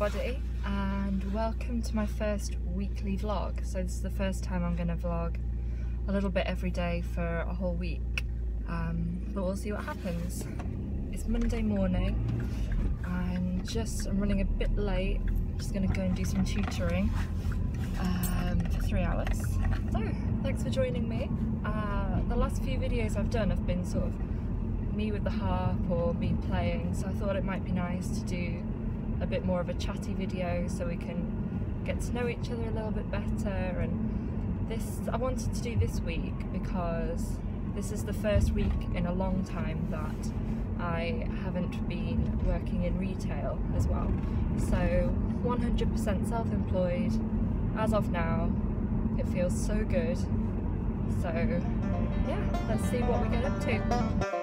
everybody and welcome to my first weekly vlog. So this is the first time I'm going to vlog a little bit every day for a whole week um, but we'll see what happens. It's Monday morning and just I'm running a bit late. I'm just going to go and do some tutoring um, for three hours. So thanks for joining me. Uh, the last few videos I've done have been sort of me with the harp or me playing so I thought it might be nice to do a bit more of a chatty video so we can get to know each other a little bit better. And this I wanted to do this week because this is the first week in a long time that I haven't been working in retail as well. So 100% self-employed. As of now it feels so good. So yeah let's see what we get up to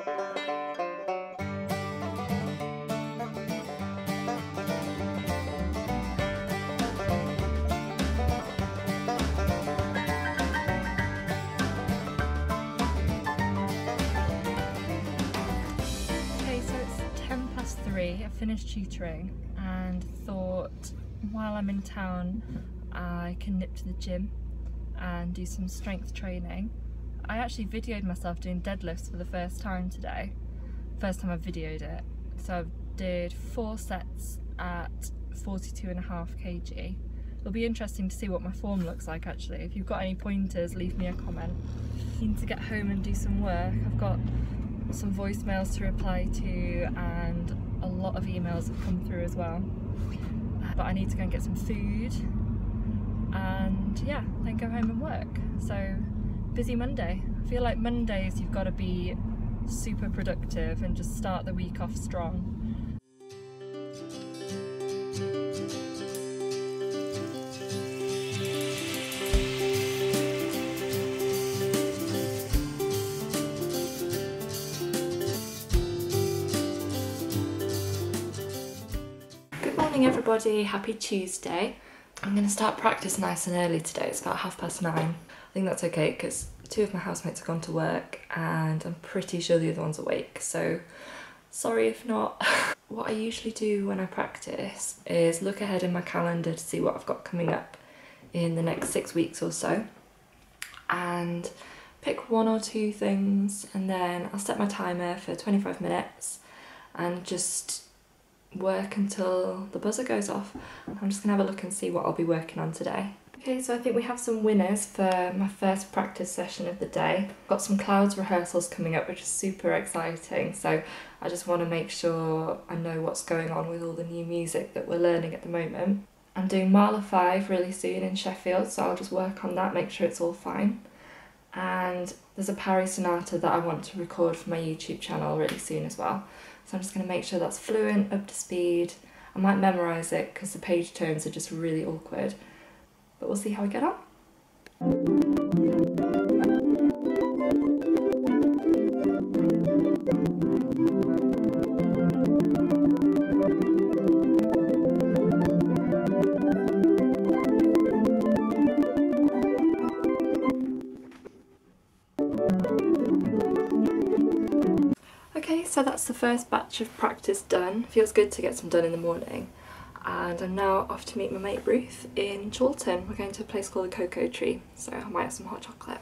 finished tutoring and thought while I'm in town I can nip to the gym and do some strength training. I actually videoed myself doing deadlifts for the first time today. First time I've videoed it. So I did four sets at 42 and a half kg. It'll be interesting to see what my form looks like actually. If you've got any pointers, leave me a comment. Need to get home and do some work. I've got some voicemails to reply to and a lot of emails have come through as well. But I need to go and get some food and yeah, then go home and work. So busy Monday. I feel like Mondays you've got to be super productive and just start the week off strong. Morning everybody, happy Tuesday. I'm going to start practice nice and early today, it's about half past nine. I think that's okay because two of my housemates have gone to work and I'm pretty sure the other one's awake, so sorry if not. what I usually do when I practice is look ahead in my calendar to see what I've got coming up in the next six weeks or so and pick one or two things and then I'll set my timer for 25 minutes and just work until the buzzer goes off. I'm just gonna have a look and see what I'll be working on today. Okay, so I think we have some winners for my first practice session of the day. Got some clouds rehearsals coming up, which is super exciting. So I just want to make sure I know what's going on with all the new music that we're learning at the moment. I'm doing Mahler 5 really soon in Sheffield, so I'll just work on that, make sure it's all fine. And there's a Paris Sonata that I want to record for my YouTube channel really soon as well. So I'm just going to make sure that's fluent, up to speed. I might memorise it because the page turns are just really awkward. But we'll see how I get on. The first batch of practice done. Feels good to get some done in the morning. And I'm now off to meet my mate Ruth in Chorlton. We're going to a place called the Cocoa Tree, so I might have some hot chocolate.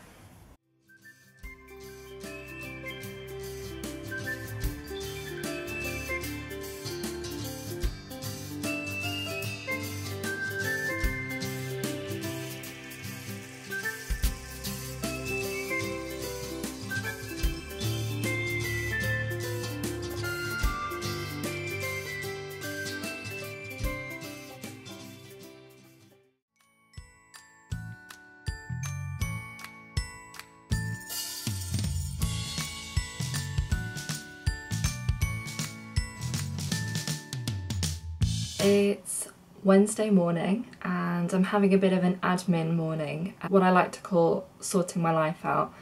It's Wednesday morning and I'm having a bit of an admin morning, what I like to call sorting my life out,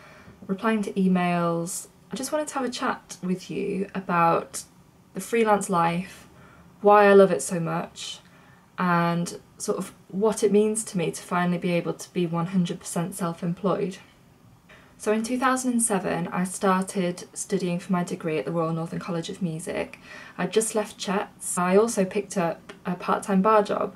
replying to emails. I just wanted to have a chat with you about the freelance life, why I love it so much, and sort of what it means to me to finally be able to be 100% self-employed. So in 2007 I started studying for my degree at the Royal Northern College of Music. I'd just left Chets. I also picked up a part-time bar job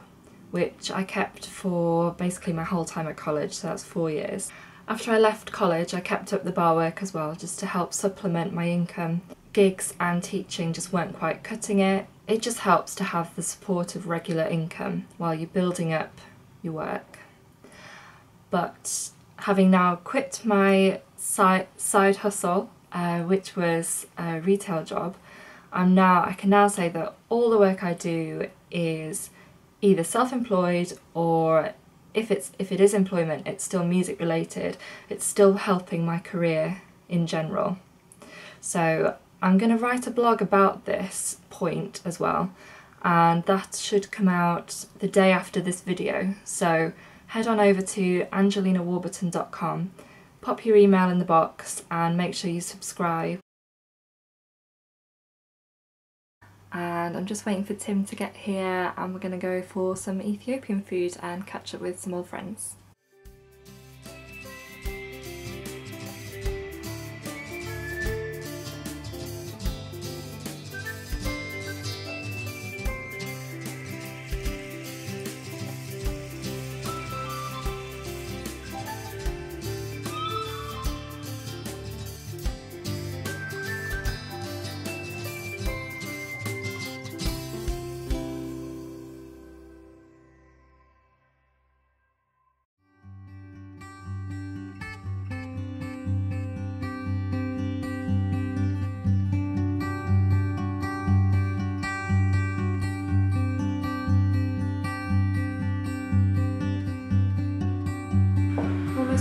which I kept for basically my whole time at college, so that's four years. After I left college, I kept up the bar work as well, just to help supplement my income. Gigs and teaching just weren't quite cutting it. It just helps to have the support of regular income while you're building up your work. But having now quit my side, side hustle, uh, which was a retail job, I'm now I can now say that all the work I do is either self-employed or if it's if it is employment it's still music related. It's still helping my career in general. So I'm going to write a blog about this point as well and that should come out the day after this video. So head on over to angelinawarburton.com pop your email in the box and make sure you subscribe and I'm just waiting for Tim to get here and we're going to go for some Ethiopian food and catch up with some old friends.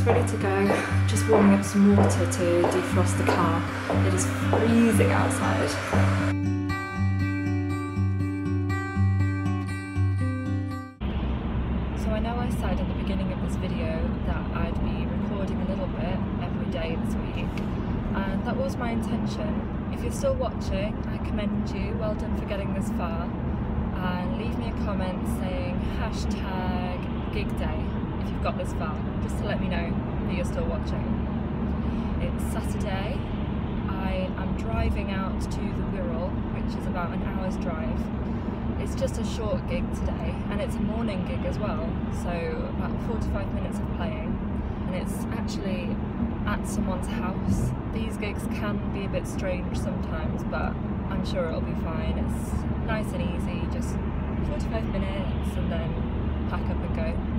Ready to go. Just warming up some water to defrost the car. It is freezing outside. So I know I said at the beginning of this video that I'd be recording a little bit every day this week and that was my intention. If you're still watching, I commend you, well done for getting this far and leave me a comment saying hashtag gig day if you've got this far, just to let me know that you're still watching. It's Saturday. I am driving out to the Wirral, which is about an hour's drive. It's just a short gig today, and it's a morning gig as well, so about 45 minutes of playing. And it's actually at someone's house. These gigs can be a bit strange sometimes, but I'm sure it'll be fine. It's nice and easy, just 45 minutes and then pack up and go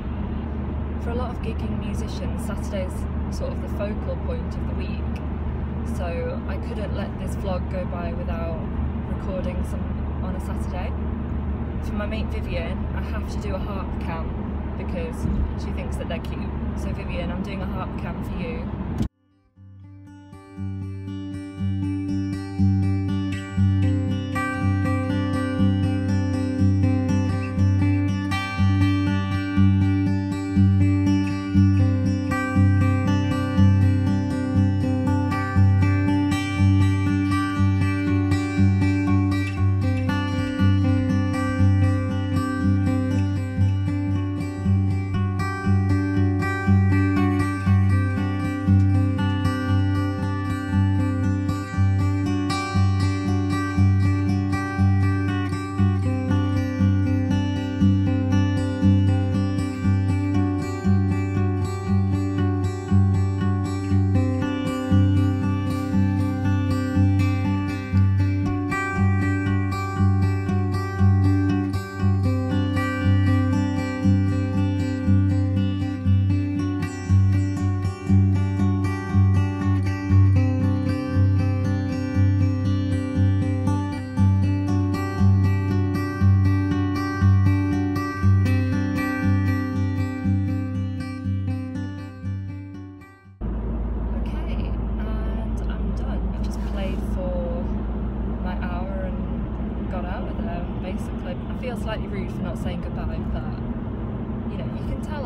for a lot of gigging musicians, Saturday's sort of the focal point of the week. So I couldn't let this vlog go by without recording some on a Saturday. For my mate Vivian, I have to do a harp cam because she thinks that they're cute. So Vivian, I'm doing a harp cam for you.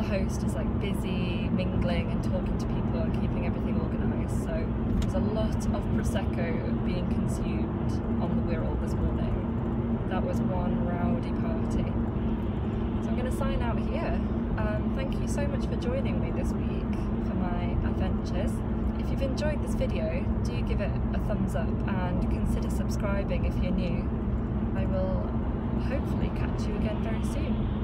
Host is like busy mingling and talking to people and keeping everything organised. So there's a lot of prosecco being consumed on the Wirral this morning. That was one rowdy party. So I'm going to sign out here. Um, thank you so much for joining me this week for my adventures. If you've enjoyed this video, do give it a thumbs up and consider subscribing if you're new hopefully catch you again very soon.